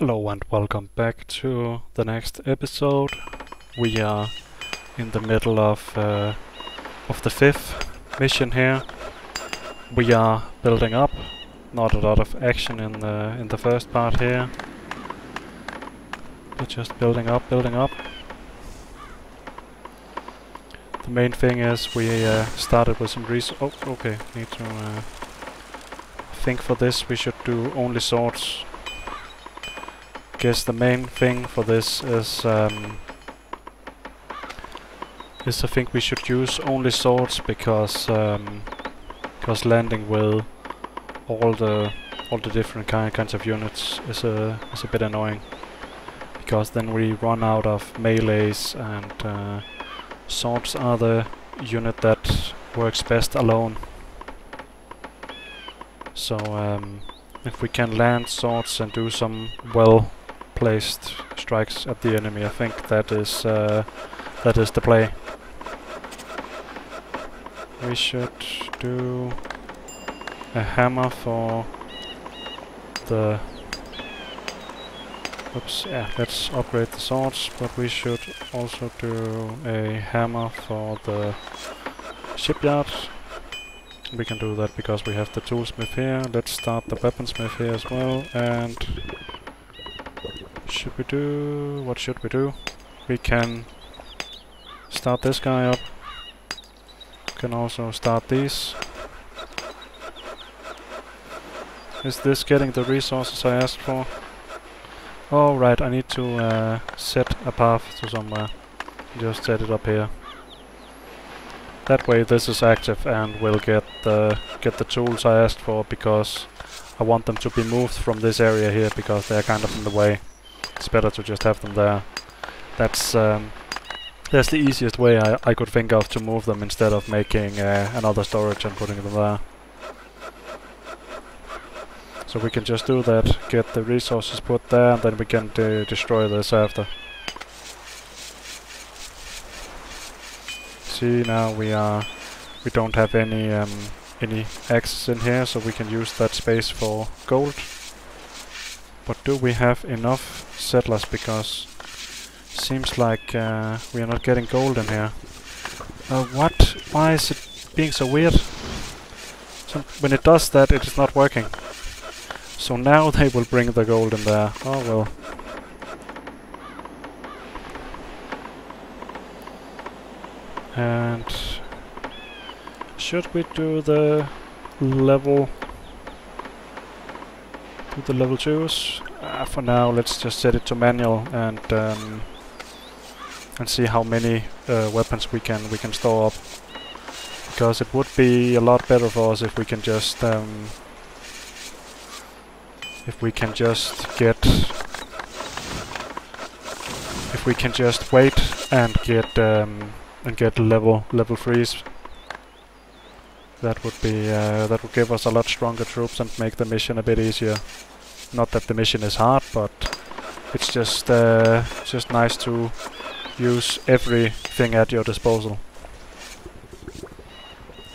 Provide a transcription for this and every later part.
Hello and welcome back to the next episode. We are in the middle of uh, of the fifth mission here. We are building up. Not a lot of action in the in the first part here. We're just building up, building up. The main thing is we uh, started with some res- oh, okay, need to uh, think for this we should do only swords guess the main thing for this is um, is I think we should use only swords because um, because landing with all the all the different kind kinds of units is a is a bit annoying because then we run out of melees and uh, swords are the unit that works best alone. So um, if we can land swords and do some well placed strikes at the enemy. I think that is uh, that is the play. We should do a hammer for the. Oops, yeah, let's upgrade the swords, but we should also do a hammer for the shipyard. We can do that because we have the toolsmith here. Let's start the weaponsmith here as well, and should we do? What should we do? We can start this guy up. Can also start these. Is this getting the resources I asked for? Oh right, I need to uh, set a path to somewhere. Just set it up here. That way this is active and will get the get the tools I asked for because I want them to be moved from this area here because they're kind of in the way it's better to just have them there. That's um, that's the easiest way I, I could think of to move them instead of making uh, another storage and putting them there. So we can just do that, get the resources put there, and then we can de destroy this after. See, now we are we don't have any um, any axes in here, so we can use that space for gold. But do we have enough settlers? Because seems like uh, we are not getting gold in here. Uh, what? Why is it being so weird? So when it does that, it is not working. So now they will bring the gold in there. Oh well. And should we do the level to the level 2s. Uh, for now, let's just set it to manual and um, and see how many uh, weapons we can we can store up. Because it would be a lot better for us if we can just um, if we can just get if we can just wait and get um, and get level level threes. That would be uh, that would give us a lot stronger troops and make the mission a bit easier. Not that the mission is hard, but it's just uh, just nice to use everything at your disposal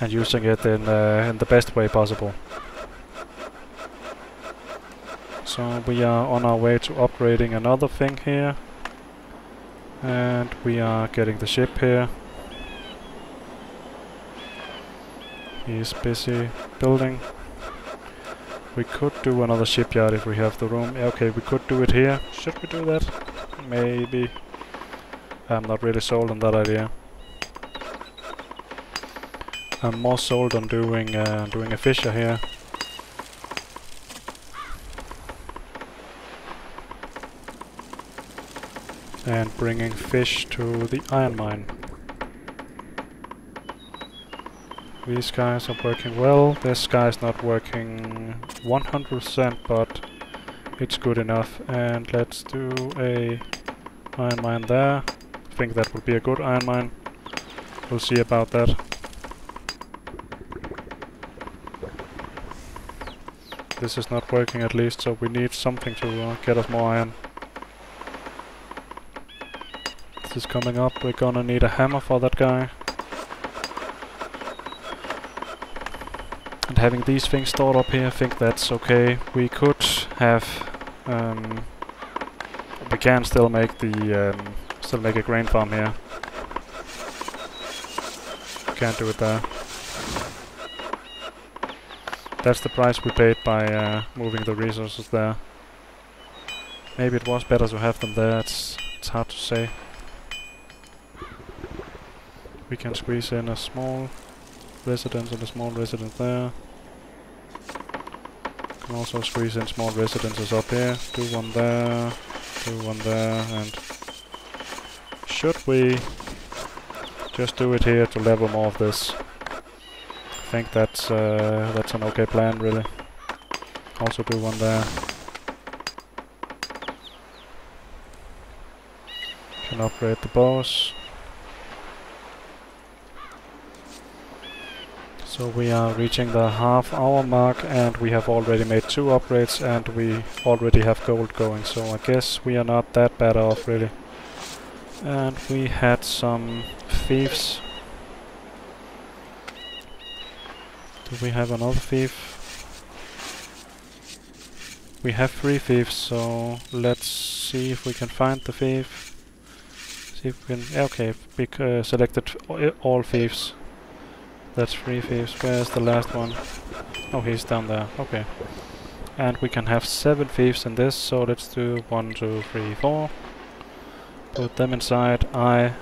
and using it in uh, in the best way possible. So we are on our way to upgrading another thing here, and we are getting the ship here. He's busy building. We could do another shipyard if we have the room. Okay, we could do it here. Should we do that? Maybe. I'm not really sold on that idea. I'm more sold on doing uh, doing a fisher here. And bringing fish to the iron mine. These guys are working well. This guy's not working 100%, but it's good enough. And let's do a iron mine there. I think that would be a good iron mine. We'll see about that. This is not working at least, so we need something to uh, get us more iron. This is coming up. We're gonna need a hammer for that guy. And having these things stored up here, I think that's okay. We could have um, We can still make the um, still make a grain farm here. Can't do it there. That's the price we paid by uh, moving the resources there. Maybe it was better to have them there. It's it's hard to say. We can squeeze in a small residence and a small residence there. Can also squeeze in small residences up here. Do one there, do one there, and should we just do it here to level more of this? I think that's uh, that's an okay plan, really. Also do one there. Can upgrade the bows. So we are reaching the half hour mark and we have already made two upgrades and we already have gold going so I guess we are not that bad off really. And we had some thieves. Do we have another thief? We have three thieves so let's see if we can find the thief. See if we can... Okay, we uh, selected all thieves. That's three thieves. Where's the last one? Oh, he's down there. Okay. And we can have seven thieves in this, so let's do one, two, three, four. Put them inside. I.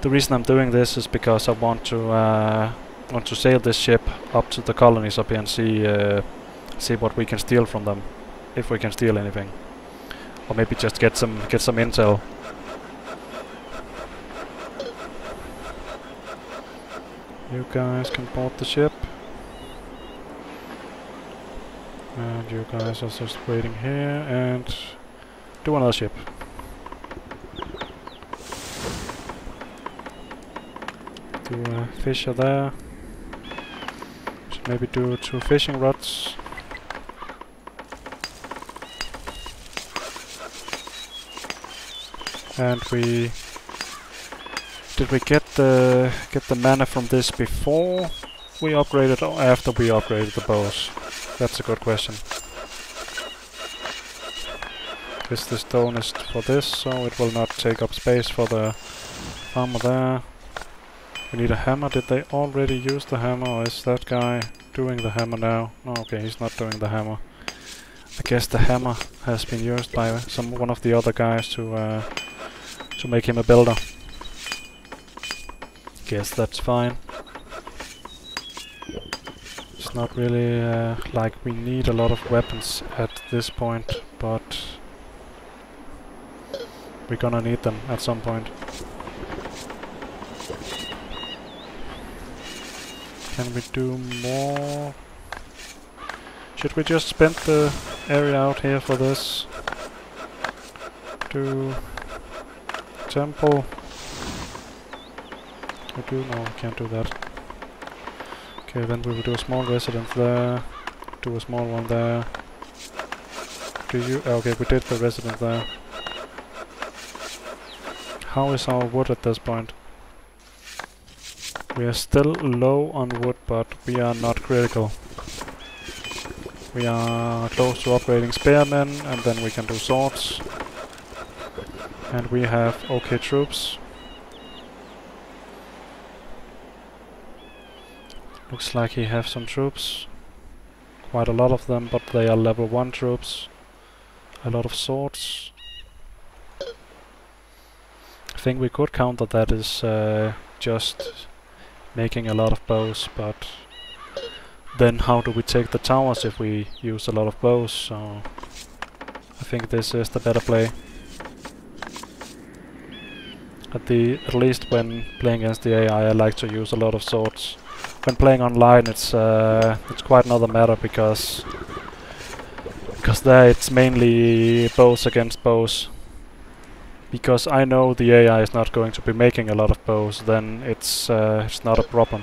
The reason I'm doing this is because I want to uh, want to sail this ship up to the colonies up here and see uh, see what we can steal from them, if we can steal anything, or maybe just get some get some intel. You guys can board the ship. And you guys are just waiting here and do another ship. Do a fisher there. Maybe do two fishing rods. And we did we get the get the mana from this before we upgraded or after we upgraded the bows? That's a good question. Is the stone is for this, so it will not take up space for the armor there. We need a hammer. Did they already use the hammer, or is that guy doing the hammer now? No, okay, he's not doing the hammer. I guess the hammer has been used by some one of the other guys to uh, to make him a builder. Guess that's fine. It's not really uh, like we need a lot of weapons at this point, but we're gonna need them at some point. Can we do more? Should we just spend the area out here for this? Do temple. Do? No, can't do that. Okay, then we will do a small residence there. Do a small one there. Do you? Uh, okay, we did the residence there. How is our wood at this point? We are still low on wood, but we are not critical. We are close to upgrading spearmen, and then we can do swords. And we have okay troops. Looks like he has some troops. Quite a lot of them, but they are level 1 troops. A lot of swords. I think we could counter that as uh, just making a lot of bows, but then how do we take the towers if we use a lot of bows? So I think this is the better play. At the at least when playing against the AI, I like to use a lot of swords when playing online it's uh, it's quite another matter because because there it's mainly bows against bows. Because I know the AI is not going to be making a lot of bows then it's uh, it's not a problem.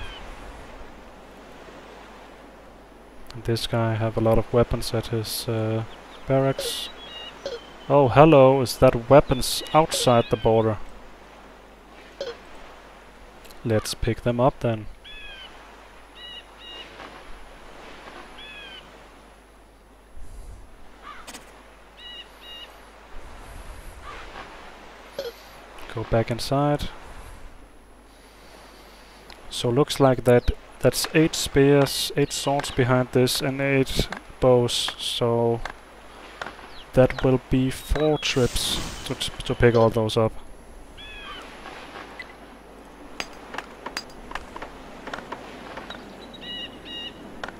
And this guy have a lot of weapons at his uh, barracks. Oh hello is that weapons outside the border? Let's pick them up then Go back inside. So looks like that that's eight spears, eight swords behind this, and eight bows. So that will be four trips to to pick all those up.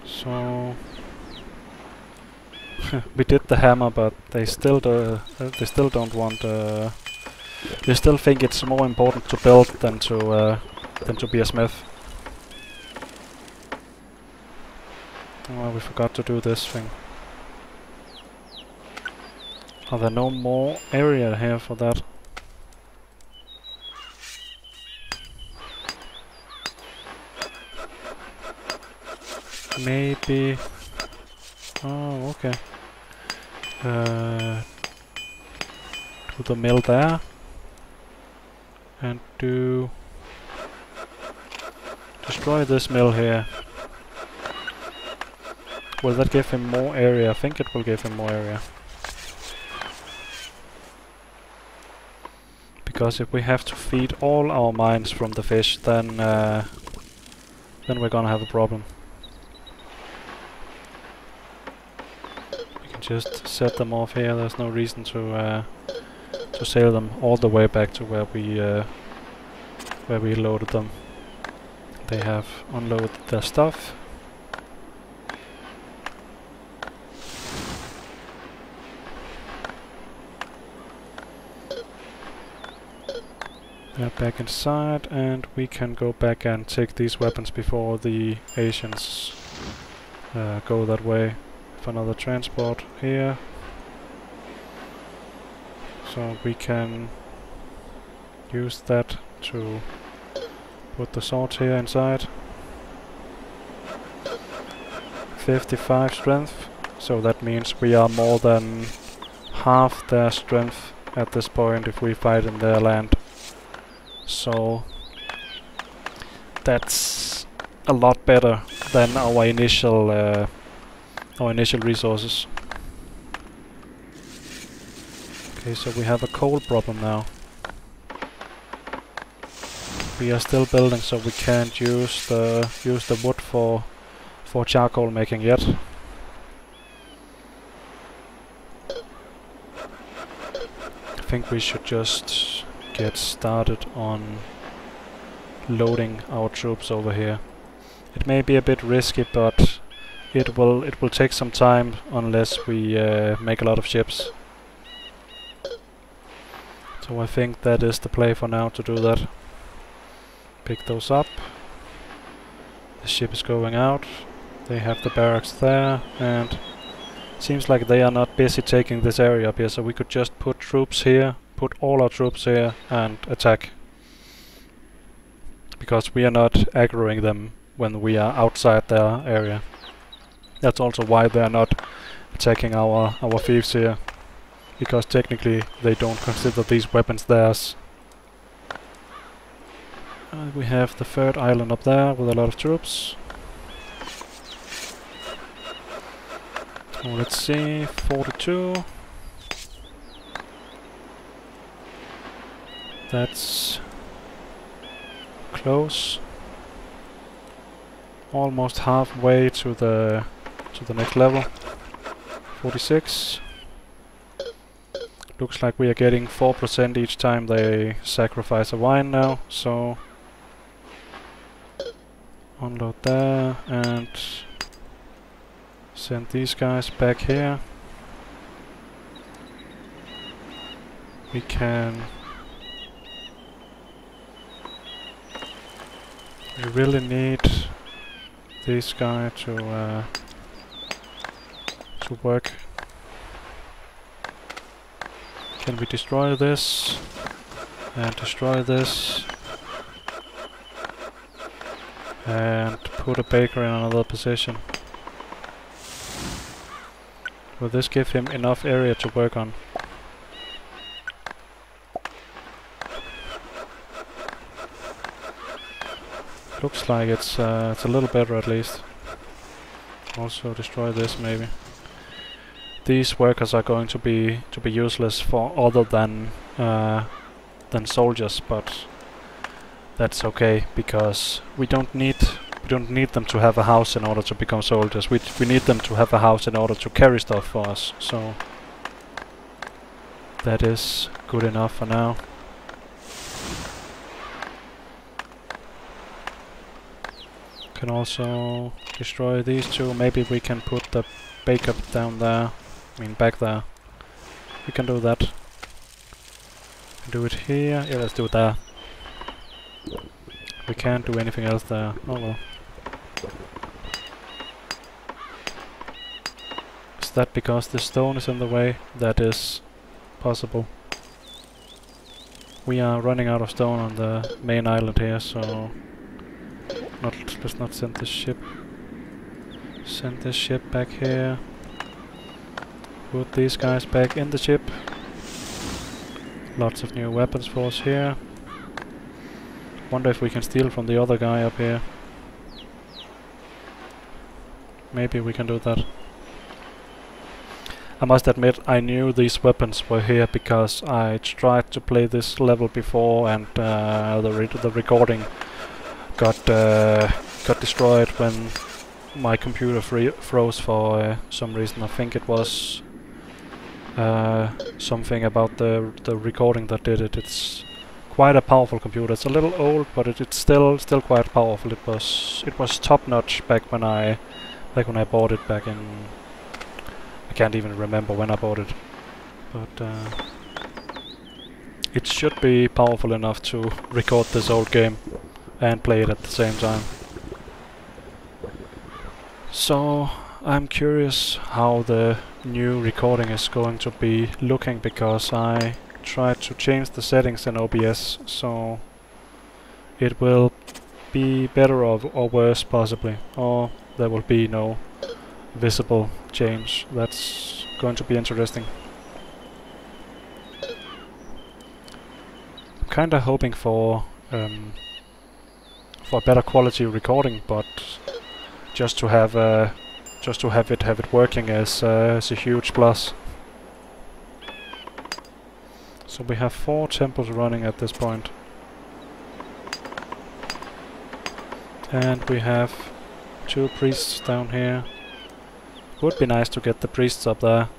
So we did the hammer, but they still do, uh, they still don't want. Uh, they still think it's more important to build than to uh, than to be a smith. Oh, we forgot to do this thing. Are there no more area here for that? Maybe... Oh, okay. Uh, to the mill there. And do... Destroy this mill here. Will that give him more area? I think it will give him more area. Because if we have to feed all our mines from the fish, then uh, then we're gonna have a problem. We can just set them off here. There's no reason to uh, to sail them all the way back to where we uh, where we loaded them. They have unloaded their stuff. They're back inside and we can go back and take these weapons before the Asians uh, go that way another transport here. So we can use that to put the swords here inside. 55 strength, so that means we are more than half their strength at this point if we fight in their land. So that's a lot better than our initial uh, our initial resources. Okay, so we have a coal problem now. We are still building, so we can't use the use the wood for for charcoal making yet. I think we should just get started on loading our troops over here. It may be a bit risky, but it will it will take some time unless we uh, make a lot of ships. So I think that is the play for now to do that. Pick those up. The ship is going out. They have the barracks there and seems like they are not busy taking this area up here so we could just put troops here, put all our troops here and attack. Because we are not aggroing them when we are outside their area. That's also why they are not attacking our, our thieves here. Because technically they don't consider these weapons theirs. We have the third island up there with a lot of troops. Let's see, 42. That's close. Almost halfway to the to the next level. 46. Looks like we are getting 4% each time they sacrifice a wine now, so unload there and send these guys back here. We can we really need this guy to uh, to work. Can we destroy this? And destroy this. And put a baker in another position. Will this give him enough area to work on? Looks like it's uh, it's a little better at least. Also destroy this maybe these workers are going to be to be useless for other than uh, than soldiers, but that's okay because we don't need we don't need them to have a house in order to become soldiers. We we need them to have a house in order to carry stuff for us. So that is good enough for now. Can also destroy these two. Maybe we can put the backup down there. I mean back there. We can do that. Do it here. Yeah, let's do it there. We can't do anything else there. Oh well. Is that because the stone is in the way? That is possible. We are running out of stone on the main island here, so not let's not send this ship. Send this ship back here. Put these guys back in the ship. Lots of new weapons for us here. Wonder if we can steal from the other guy up here. Maybe we can do that. I must admit I knew these weapons were here because I tried to play this level before and uh, the re the recording got uh, got destroyed when my computer froze for uh, some reason. I think it was uh, something about the the recording that did it. It's quite a powerful computer. It's a little old, but it, it's still still quite powerful. It was it was top notch back when I back when I bought it back in. I can't even remember when I bought it, but uh, it should be powerful enough to record this old game and play it at the same time. So I'm curious how the new recording is going to be looking because I tried to change the settings in OBS so it will be better or, or worse possibly or there will be no visible change. That's going to be interesting. I'm kinda hoping for um, for better quality recording, but just to have uh, just to have it have it working is, uh, is a huge plus. So we have four temples running at this point. And we have two priests down here. Would be nice to get the priests up there.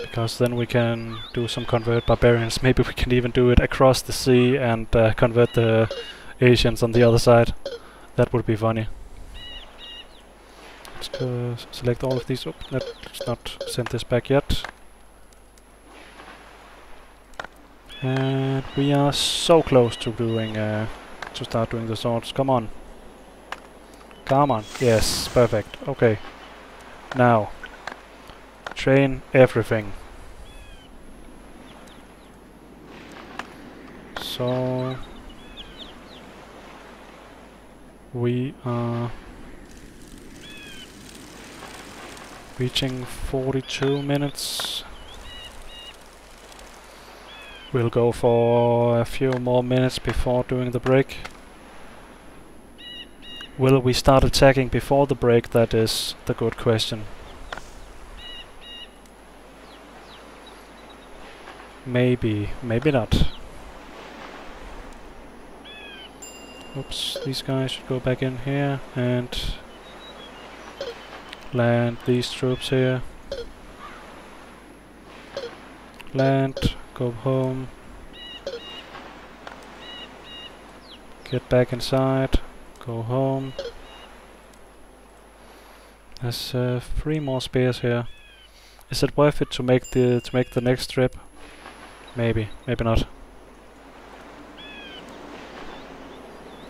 Because then we can do some convert barbarians. Maybe we can even do it across the sea and uh, convert the Asians on the other side. That would be funny. Uh, select all of these. Oh, let's not send this back yet. And we are so close to doing, uh, to start doing the swords. Come on. Come on. Yes, perfect. Okay. Now, train everything. So, we are reaching 42 minutes. We'll go for a few more minutes before doing the break. Will we start attacking before the break? That is the good question. Maybe, maybe not. Oops, these guys should go back in here and land these troops here. Land, go home. Get back inside, go home. There's uh, three more spears here. Is it worth it to make the to make the next trip? Maybe, maybe not.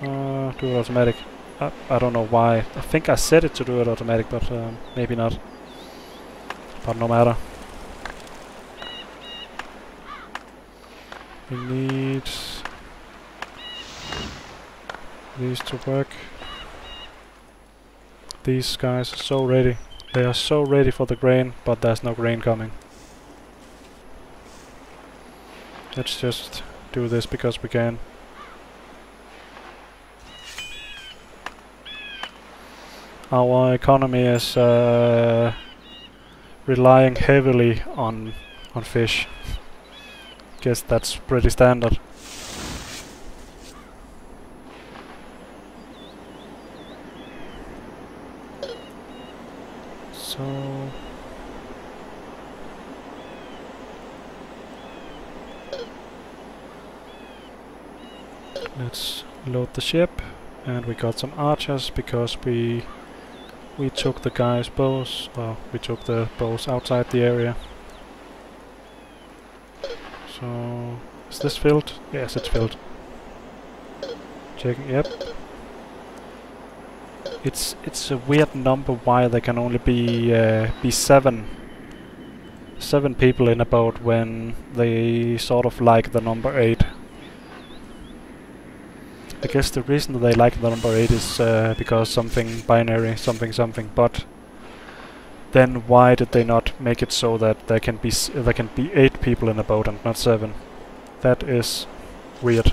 Uh, do it automatic. I, I don't know why. I think I set it to do it automatic, but um, maybe not. But no matter. We need these to work. These guys are so ready. They are so ready for the grain, but there's no grain coming. Let's just do this because we can. Our economy is uh, relying heavily on on fish. Guess that's pretty standard. So... Let's load the ship and we got some archers because we we took the guy's bows, well, we took the bows outside the area. So, is this filled? Yes, it's filled. Checking, yep. It's it's a weird number why there can only be uh, be seven seven people in a boat when they sort of like the number eight. I guess the reason that they like the number 8 is uh, because something binary, something something, but then why did they not make it so that there can be there can be 8 people in a boat and not 7? That is weird.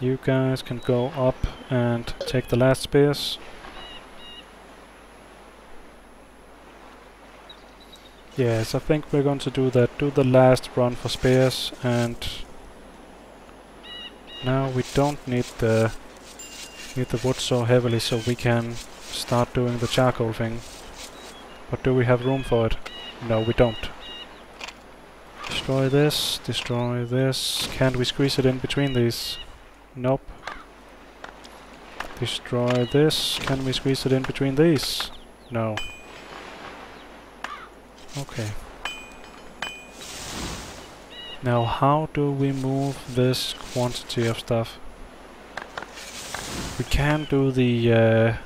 You guys can go up and take the last spears. Yes, I think we're going to do that. Do the last run for spears and now we don't need the need the wood so heavily so we can start doing the charcoal thing. But do we have room for it? No, we don't. Destroy this, destroy this. Can't we squeeze it in between these? Nope. Destroy this. Can we squeeze it in between these? No. Okay. Now how do we move this quantity of stuff? We can do the uh,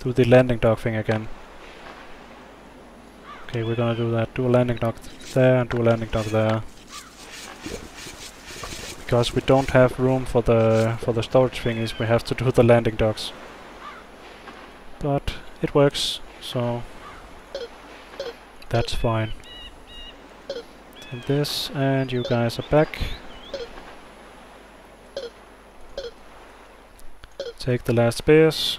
do the landing dock thing again. Okay, we're gonna do that. Do a landing dock there and do a landing dock there. Because we don't have room for the for the storage thingies, we have to do the landing docks. But it works, so that's fine. And this, and you guys are back. Take the last spears.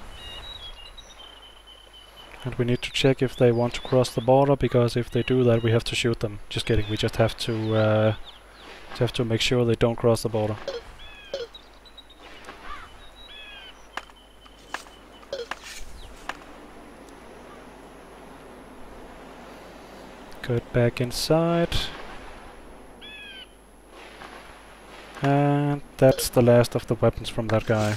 And we need to check if they want to cross the border, because if they do that we have to shoot them. Just kidding, we just have to, uh, just have to make sure they don't cross the border. Get back inside. And that's the last of the weapons from that guy. I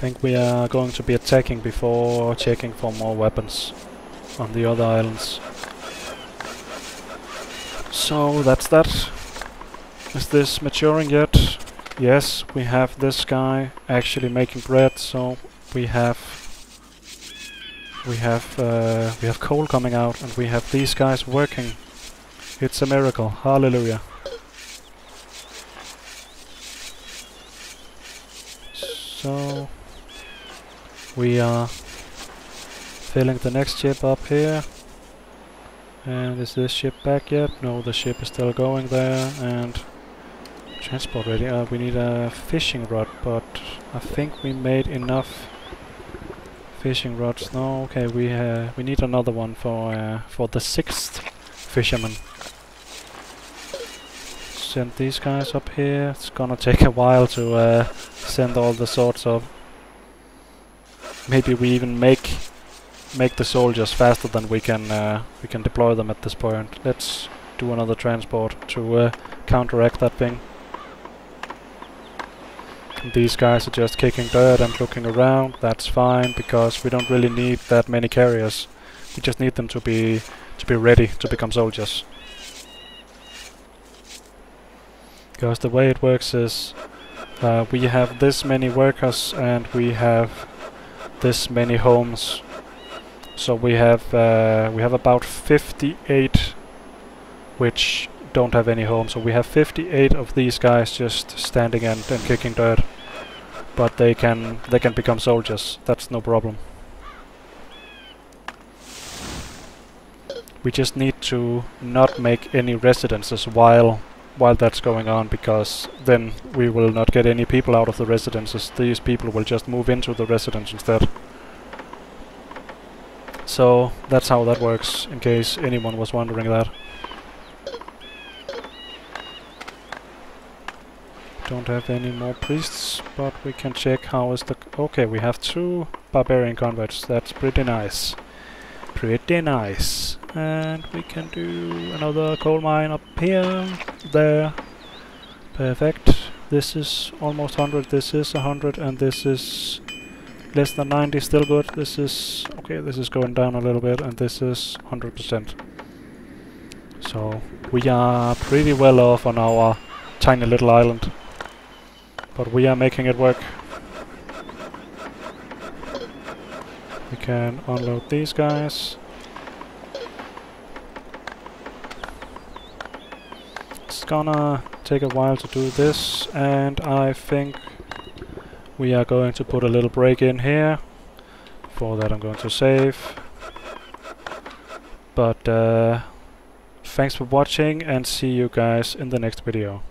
think we are going to be attacking before checking for more weapons on the other islands. So that's that. Is this maturing yet? Yes, we have this guy actually making bread, so we have we have uh, we have coal coming out, and we have these guys working. It's a miracle. Hallelujah. So we are filling the next ship up here. And is this ship back yet? No, the ship is still going there, and Transport ready. Uh, we need a fishing rod, but I think we made enough fishing rods. No, okay, we uh, we need another one for uh, for the sixth fisherman. Send these guys up here. It's gonna take a while to uh, send all the sorts of. Maybe we even make make the soldiers faster than we can uh, we can deploy them at this point. Let's do another transport to uh, counteract that thing. These guys are just kicking dirt and looking around. That's fine because we don't really need that many carriers. We just need them to be to be ready to become soldiers. Because the way it works is uh, we have this many workers and we have this many homes. So we have uh, we have about 58 which don't have any home. So we have 58 of these guys just standing and, and kicking dirt. But they can they can become soldiers. That's no problem. We just need to not make any residences while while that's going on because then we will not get any people out of the residences. These people will just move into the residence instead. So that's how that works, in case anyone was wondering that. Don't have any more priests, but we can check how is the... Okay, we have two barbarian converts. That's pretty nice. Pretty nice. And we can do another coal mine up here, there. Perfect. This is almost 100, this is 100, and this is less than 90, still good. This is... okay, this is going down a little bit, and this is 100%. So, we are pretty well off on our tiny little island. But we are making it work. We can unload these guys. It's gonna take a while to do this, and I think we are going to put a little break in here. For that I'm going to save. But uh, thanks for watching and see you guys in the next video.